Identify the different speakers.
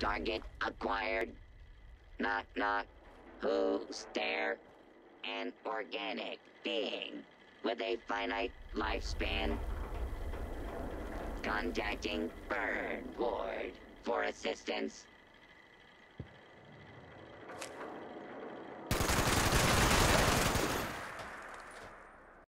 Speaker 1: Target acquired. Knock knock. Who's there? An organic being with a finite lifespan. Contacting Bird Ward for assistance.